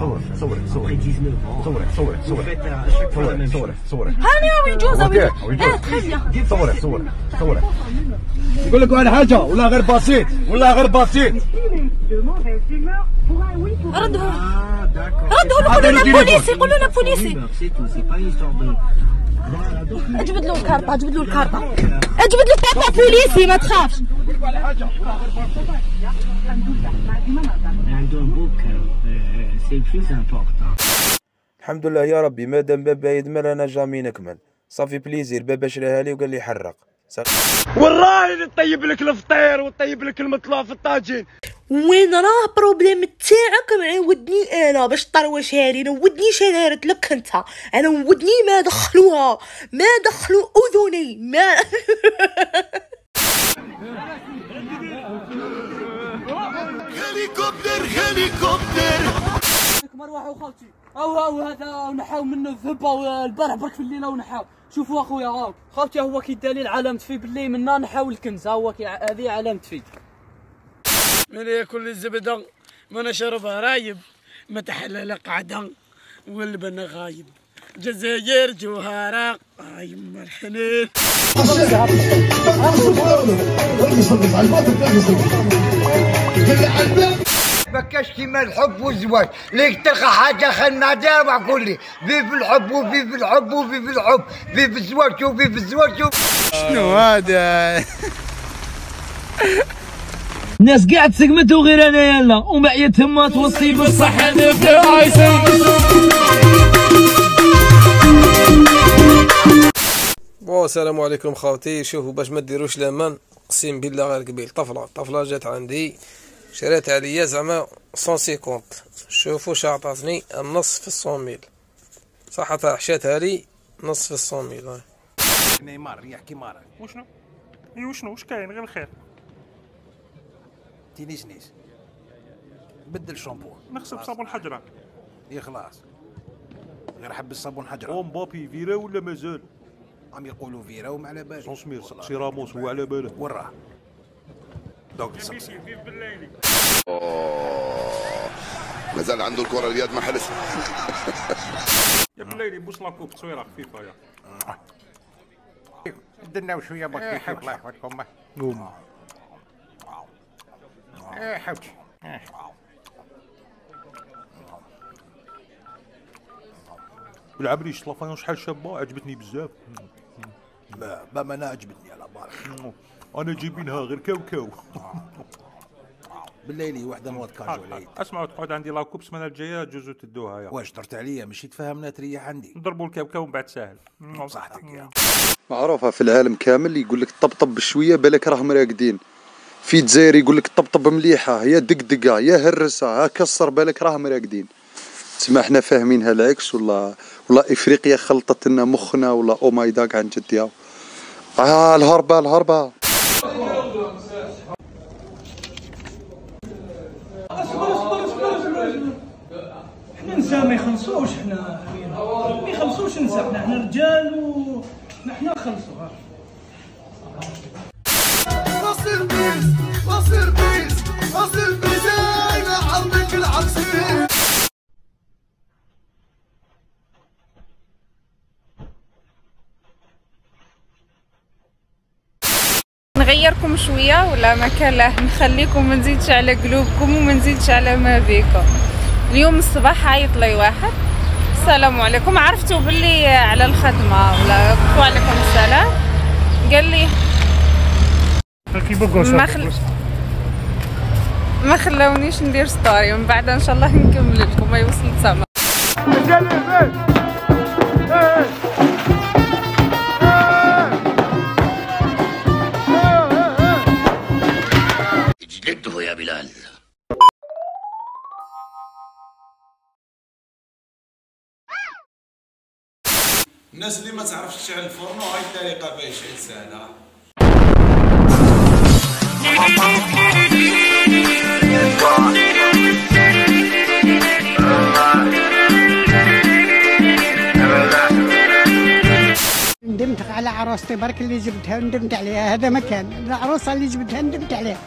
صوري صوري صوري صوري صوري صوري صوري صوري صوري هاني ويجوز آه تخيل صوري صوري صوري يقول لك واحد حاجة ولا غير بسيط ولا غير بسيط ردهم ردهم يقولوا لنا بوليسي يقولوا لنا بوليسي اجبد له الكارطة اجبد له الكارطة اجبد له الكارطة بوليسي ما تخافش عندهم بوك سي بلوس امبورطون الحمد لله يا ربي مادام بابا يدمر أنا جامي نكمل. صافي بليزير بابا شراها لي وقال لي حرق. والله نطيب لك الفطير ونطيب لك المطلوع في الطاجين. وين راه بروبليم تاعك؟ معودني أنا باش طروش هاري نودني شرارت لك أنت أنا ودني ما دخلوها ما دخلوا أذني ما مروحه وخالتي. أو هاو هذا نحاو منه الذبة البارح برك في الليلة ونحاو. شوفوا أخويا هاو خالتي هو كي دليل علامة في باللي منا نحاو الكنز. ها هو كي هذه علامة في من ياكل الزبدة ما نشربها رايب ما تحلل قعدة والبن غايب. جزاير جوهرة يما الحنين. ما كاش كيما الحب والزواج. ليك تلقى حاجة خنادة أربع في في الحب وبيب الحب وبيب الحب. بيب الزواج وبيب الزواج شنو هذا؟ الناس قاعد تسقمت وغير أنا يلا. ومعيا تما توصي بالصحة أنا عايشين السلام عليكم خوتي. شوفوا باش ما ديروش لامان أقسم بالله غير قبيل. طفلة. طفلة جات عندي. شريت عليا زعما 150 شوفوا شا عطاتني النص في الصوميل صح حشاتها لي نص في الصوميل هاي نيمار يحكي مارك وشنو؟ اي وشنو؟ وش كاين غير الخير؟ تينيس نيس بدل شامبو. نغسل بصابون حجرة. يا خلاص. غير حب الصابون حجرة. أو مبابي فيرا ولا مازال؟ عم يقولوا فيرا وما على بالك. سمير سي راموس هو على باله وين راه دوك تسقسي مازال عنده الكرة اليد ما حلس يا بالليل يبوس لاكوب تصويره خفيفه يا. درنا شوية بكيش الله يحفظكم نوم إيه حوتي والعبريش لافايون شحال شابة؟ عجبتني بزاف. لا ما أنا عجبتني على بالك أنا جايبينها غير كاو كاو بالليل وحدة مواد كاجو العيد أسمعوا تقعد عندي لاكوب السمانه الجاية جوزو تدوها يا واش درت عليا؟ مشي تفهمنا تريح عندي. نضربوا الكاو كاو من بعد ساهل. صحتك يا. معروفة في العالم كامل يقول لك طبطب بشوية بالك راهم راقدين في الجزائر يقول لك طبطب مليحة يا دقدقة يا هرسة ها كسر بالك راهم راقدين تسمى إحنا فاهمينها العكس ولا ولا إفريقيا خلطت لنا مخنا ولا أو ماي داك عن جد ياو آه الهربة إحنا نساء ما يخلصوش إحنا ما يخلصوش نساء إحنا رجال ونحن نخلصوا. وصل نغيركم شوية ولا ما كان له؟ نخليكم ما نزيدش على قلوبكم وما نزيدش على ما بيكم. اليوم الصباح عيط لي واحد. السلام عليكم. عرفتوا باللي على الخدمة ولا وعليكم السلام؟ قال لي ما خل... ما خلاونيش ندير ستوري من بعد إن شاء الله نكمل لكم. ما يوصل سما. الناس اللي ما تعرفش تشعل الفرن هاي الطريقة باش يشعل سهلة. ندمت على عروستي برك اللي جبتها وندمت عليها. هذا مكان العروسة اللي جبتها ندمت عليها.